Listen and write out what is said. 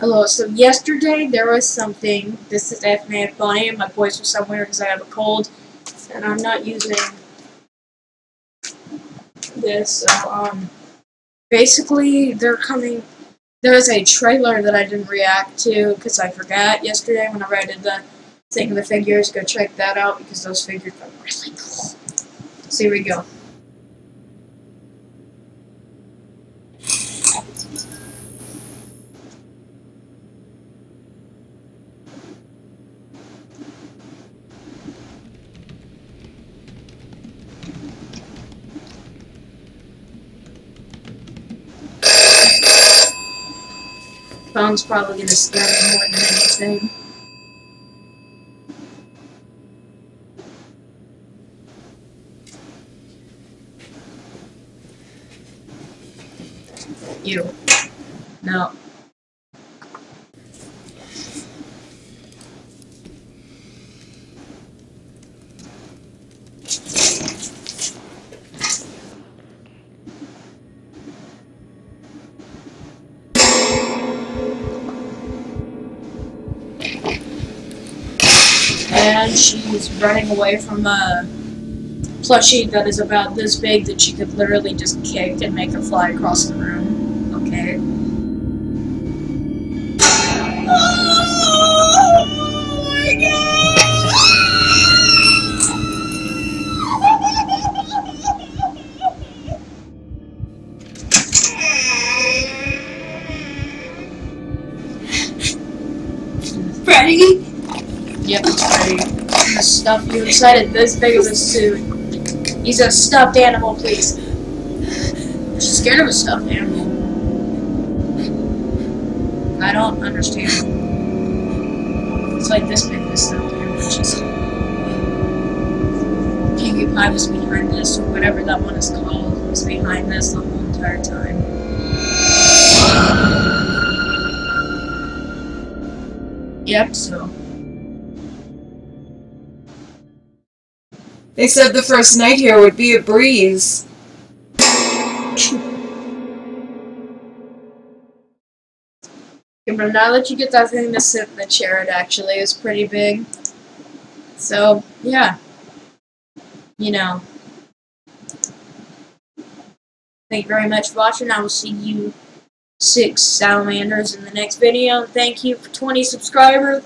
Hello, so yesterday there was something, this is definitely funny, and my voice was somewhere because I have a cold, and I'm not using this, so, um, basically, they're coming, there's a trailer that I didn't react to, because I forgot yesterday whenever I did the thing of the figures, go check that out, because those figures are really cool. So here we go. Phone's probably gonna scare me more than anything. You. No. And she's running away from a plushie that is about this big that she could literally just kick and make her fly across the room. Okay. Freddy? Yep. The stuff you excited this big of a suit. He's a stuffed animal, please. She's scared of a stuffed animal. I don't understand. It's like this big of a stuffed animal. She's Pinkie Pie was behind this, or whatever that one is called, was behind this the whole entire time. Yep, so. They said the first night here would be a breeze. But now that you get that thing to sit in the chair, it actually is pretty big. So, yeah. You know. Thank you very much for watching. I will see you six salamanders in the next video. Thank you for 20 subscribers.